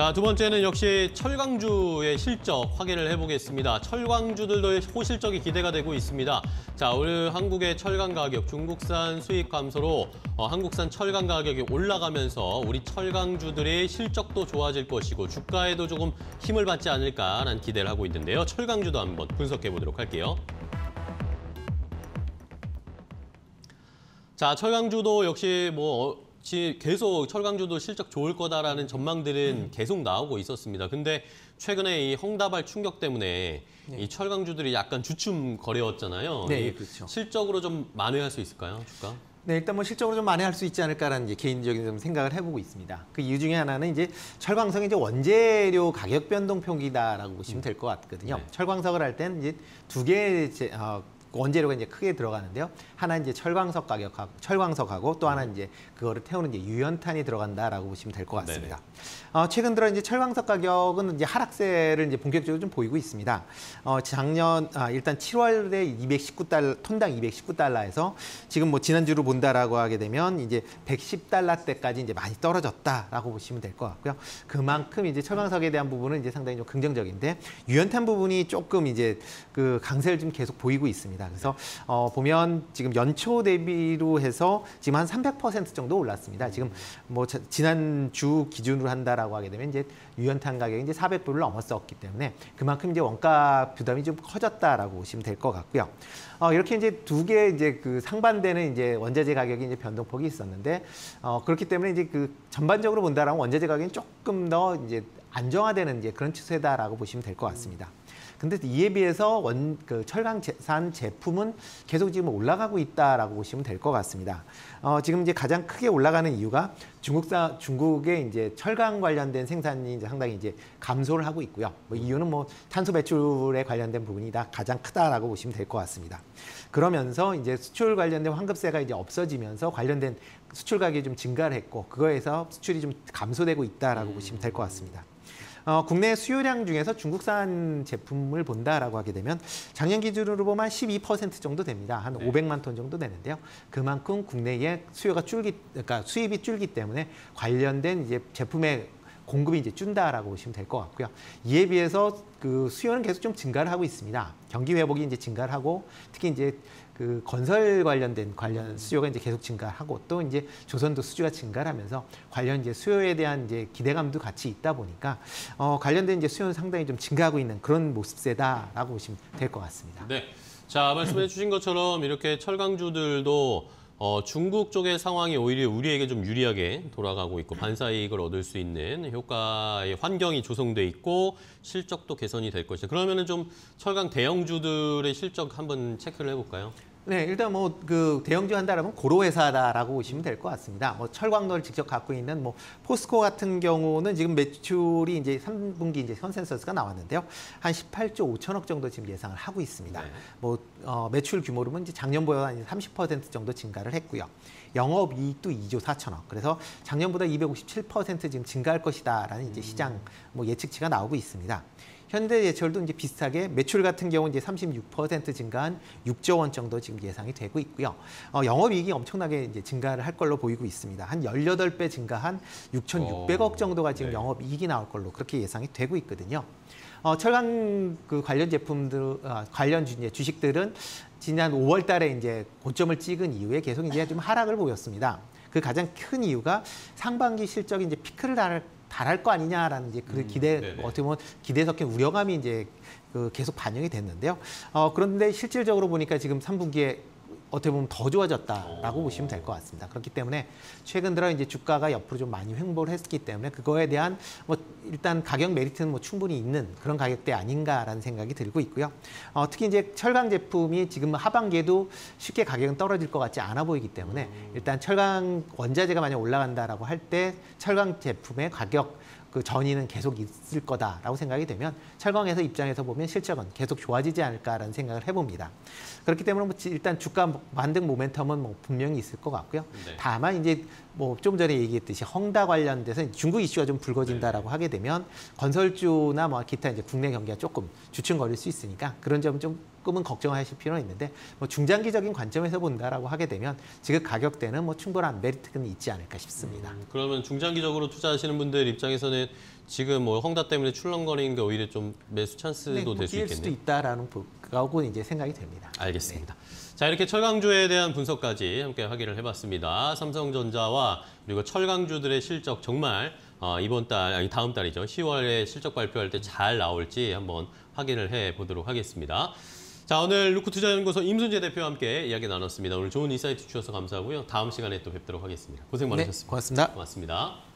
자, 두 번째는 역시 철강주의 실적 확인을 해보겠습니다. 철강주들도 호실적이 기대가 되고 있습니다. 자, 오늘 한국의 철강 가격, 중국산 수입 감소로 어, 한국산 철강 가격이 올라가면서 우리 철강주들의 실적도 좋아질 것이고 주가에도 조금 힘을 받지 않을까라는 기대를 하고 있는데요. 철강주도 한번 분석해 보도록 할게요. 자, 철강주도 역시 뭐 어, 계속 철강주도 실적 좋을 거다라는 전망들은 계속 나오고 있었습니다. 근데 최근에 이 헝다발 충격 때문에 네. 이 철강주들이 약간 주춤거려웠잖아요. 네, 그렇죠. 실적으로 좀 만회할 수 있을까요, 주가? 네, 일단 뭐 실적으로 좀 만회할 수 있지 않을까라는 이제 개인적인 좀 생각을 해보고 있습니다. 그 이유 중에 하나는 이제 철광석이 이제 원재료 가격 변동 평기다라고 보시면 될 것 같거든요. 네. 철광석을 할 때는 이제 두 개의 어, 원재료가 이제 크게 들어가는데요. 하나 이제 철광석 가격, 철광석하고 또 하나 이제 그거를 태우는 이제 유연탄이 들어간다라고 보시면 될 것 같습니다. 어, 최근 들어 이제 철광석 가격은 이제 하락세를 이제 본격적으로 좀 보이고 있습니다. 어, 작년 아, 일단 7월에 219달러 톤당 219달러에서 지금 뭐 지난주로 본다라고 하게 되면 이제 110달러 대까지 이제 많이 떨어졌다라고 보시면 될 것 같고요. 그만큼 이제 철광석에 대한 부분은 이제 상당히 좀 긍정적인데 유연탄 부분이 조금 이제 그 강세를 좀 계속 보이고 있습니다. 그래서 어, 보면 지금 연초 대비로 해서 지금 한 300% 정도 올랐습니다. 지금 뭐 지난 주 기준으로 한다라고 하게 되면 이제 유연탄 가격이 이제 400불을 넘었었기 때문에 그만큼 이제 원가 부담이 좀 커졌다라고 보시면 될 것 같고요. 어, 이렇게 이제 두 개 이제 그 상반되는 이제 원자재 가격이 이제 변동폭이 있었는데 어, 그렇기 때문에 이제 그 전반적으로 본다라면 원자재 가격이 조금 더 이제 안정화되는 이제 그런 추세다라고 보시면 될 것 같습니다. 근데 이에 비해서 원, 그 철강산 제품은 계속 지금 올라가고 있다라고 보시면 될 것 같습니다. 어, 지금 이제 가장 크게 올라가는 이유가 중국사, 중국의 이제 철강 관련된 생산이 이제 상당히 이제 감소를 하고 있고요. 뭐 이유는 뭐 탄소 배출에 관련된 부분이 다 가장 크다라고 보시면 될 것 같습니다. 그러면서 이제 수출 관련된 환급세가 이제 없어지면서 관련된 수출 가격이 좀 증가를 했고 그거에서 수출이 좀 감소되고 있다라고 음. 보시면 될 것 같습니다. 어, 국내 수요량 중에서 중국산 제품을 본다라고 하게 되면 작년 기준으로 보면 12% 정도 됩니다. 한 네. 500만 톤 정도 되는데요. 그만큼 국내에 수요가 줄기, 그러니까 수입이 줄기 때문에 관련된 이제 제품의 공급이 이제 준다라고 보시면 될 것 같고요. 이에 비해서 그 수요는 계속 좀 증가를 하고 있습니다. 경기 회복이 이제 증가를 하고 특히 이제 그 건설 관련된 관련 수요가 이제 계속 증가하고 또 이제 조선도 수주가 증가하면서 관련 이제 수요에 대한 이제 기대감도 같이 있다 보니까 어, 관련된 이제 수요는 상당히 좀 증가하고 있는 그런 모습세다라고 보시면 될 것 같습니다. 네. 자, 말씀해 주신 것처럼 이렇게 철강주들도 어, 중국 쪽의 상황이 오히려 우리에게 좀 유리하게 돌아가고 있고 반사이익을 얻을 수 있는 효과의 환경이 조성돼 있고 실적도 개선이 될 것이다. 그러면 은 좀 철강 대형주들의 실적 한번 체크를 해볼까요? 네, 일단 뭐 그 대형주 한다라면 고로 회사다라고 보시면 될 것 같습니다. 뭐 철광도를 직접 갖고 있는 뭐 포스코 같은 경우는 지금 매출이 이제 3분기 이제 consensus가 나왔는데요. 한 18조 5천억 정도 지금 예상을 하고 있습니다. 네. 뭐 어, 매출 규모로 는 이제 작년보다 한 30% 정도 증가를 했고요. 영업이익도 2조 4천억. 그래서 작년보다 257% 지금 증가할 것이다라는 이제 시장 뭐 예측치가 나오고 있습니다. 현대제철도 이제 비슷하게 매출 같은 경우 이제 36% 증가한 6조 원 정도 지금 예상이 되고 있고요. 어, 영업이익이 엄청나게 이제 증가를 할 걸로 보이고 있습니다. 한 18배 증가한 6,600억 정도가 지금 네. 영업이익이 나올 걸로 그렇게 예상이 되고 있거든요. 어, 철강 그 관련 제품들 어, 관련 주, 이제 주식들은 지난 5월 달에 이제 고점을 찍은 이후에 계속 이제 좀 하락을 보였습니다. 그 가장 큰 이유가 상반기 실적이 이제 피크를 달 달할 거 아니냐라는 이제 그 음, 기대 네 어떻게 보면 기대 섞인 우려감이 이제 그 계속 반영이 됐는데요. 어, 그런데 실질적으로 보니까 지금 3분기에 어떻게 보면 더 좋아졌다라고 오. 보시면 될 것 같습니다. 그렇기 때문에 최근 들어 이제 주가가 옆으로 좀 많이 횡보를 했기 때문에 그거에 대한 뭐 일단 가격 메리트는 뭐 충분히 있는 그런 가격대 아닌가라는 생각이 들고 있고요. 어, 특히 이제 철강 제품이 지금 하반기에도 쉽게 가격은 떨어질 것 같지 않아 보이기 때문에 음. 일단 철강 원자재가 만약 올라간다라고 할 때 철강 제품의 가격 그 전이는 계속 있을 거다라고 생각이 되면 철강에서 입장에서 보면 실적은 계속 좋아지지 않을까라는 생각을 해봅니다. 그렇기 때문에 뭐 일단 주가 만등 모멘텀은 뭐 분명히 있을 것 같고요. 네. 다만 이제 뭐좀 전에 얘기했듯이 헝다 관련돼서 중국 이슈가 좀 불거진다라고 하게 되면 건설주나 뭐 기타 이제 국내 경기가 조금 주춤거릴 수 있으니까 그런 점 조금은 걱정하실 필요는 있는데 뭐 중장기적인 관점에서 본다라고 하게 되면 지금 가격대는 뭐 충분한 메리트는 있지 않을까 싶습니다. 음, 그러면 중장기적으로 투자하시는 분들 입장에서는 지금 뭐 헝다 때문에 출렁거리는 게 오히려 좀 매수 찬스도 네, 뭐 될수 기회일 수도 있겠네요. 있다라는 거고 이제 생각이 됩니다. 알겠습니다. 자 이렇게 철강주에 대한 분석까지 함께 확인을 해봤습니다. 삼성전자와 그리고 철강주들의 실적 정말 어, 이번 달 아니 다음 달이죠. 10월에 실적 발표할 때 잘 나올지 한번 확인을 해 보도록 하겠습니다. 자 오늘 루크투자연구소 임순재 대표와 함께 이야기 나눴습니다. 오늘 좋은 insight 주셔서 감사하고요. 다음 시간에 또 뵙도록 하겠습니다. 고생 네, 많으셨습니다. 고맙습니다. 고맙습니다.